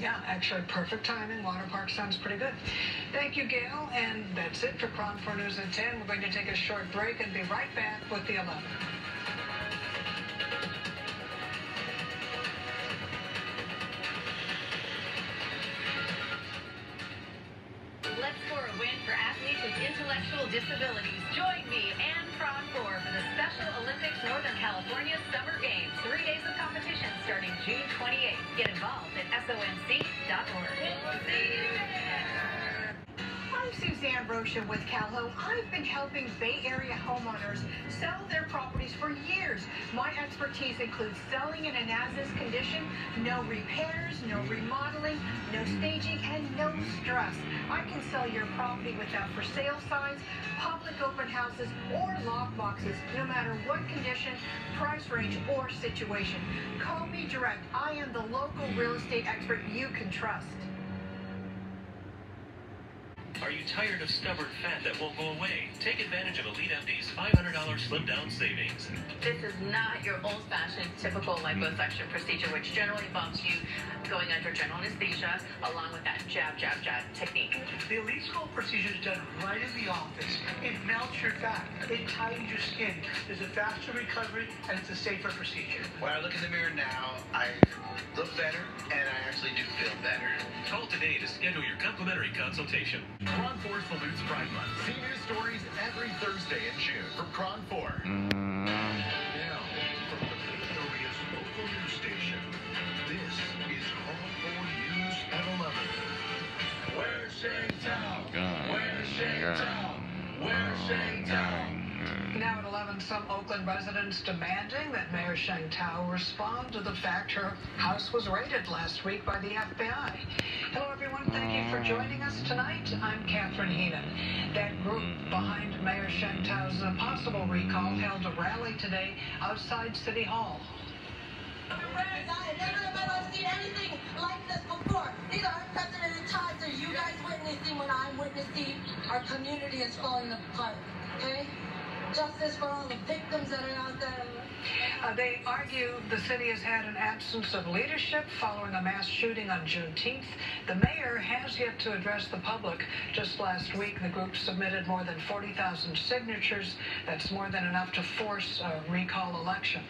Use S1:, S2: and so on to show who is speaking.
S1: Yeah, actually, perfect timing. Water Park sounds pretty good. Thank you, Gail. And that's it for 4 News at 10. We're going to take a short break and be right back with the 11.
S2: Let's score a win for athletes with intellectual disabilities. Join me, Anne 4, for the Special Olympics Northern California
S3: I'm Suzanne Rocha with Calho. I've been helping Bay Area homeowners sell their properties for years. My expertise includes selling in an as-is condition, no repairs, no remodeling, no staging, and no stress. I can sell your property without for sale signs, public open houses, or lock boxes, no matter what condition, price range, or situation. Call me direct. I am the local real estate expert you can trust.
S4: Are you tired of stubborn fat that won't go away? Take advantage of Elite MD's $500 Slim Down Savings.
S2: This is not your old-fashioned typical liposuction procedure, which generally involves you going under general anesthesia along with that jab, jab, jab technique.
S5: The Elite Sculpt procedure is done right in the office. It melts your fat. It tightens your skin. There's a faster recovery and it's a safer procedure.
S6: When I look in the mirror now, I look better and I actually do feel better.
S4: Call today to schedule your complimentary consultation.
S7: KRON 4 salutes Pride Month. See new stories every Thursday in June from KRON 4.
S8: Now, from the Bay Area's local news station, this is KRON 4 News at 11. Where's Sheng Thao? Where's Sheng Thao? Where's Sheng Thao?
S1: Now at 11, some Oakland residents demanding that Mayor Sheng Thao respond to the fact her house was raided last week by the FBI. Hello, everyone. Thank you for mm. joining us tonight. I'm Catherine Heenan. That group mm-hmm. behind Mayor Sheng Thao's possible recall held a rally today outside City Hall.
S9: I've never in my life seen anything like this before. These are unprecedented times. Are you guys witnessing what I'm witnessing? Our community is falling apart. Okay? Justice for all the victims that are out there.
S1: Uh, they argue the city has had an absence of leadership following a mass shooting on Juneteenth. The mayor has yet to address the public. Just last week, the group submitted more than 40,000 signatures. That's more than enough to force a recall election.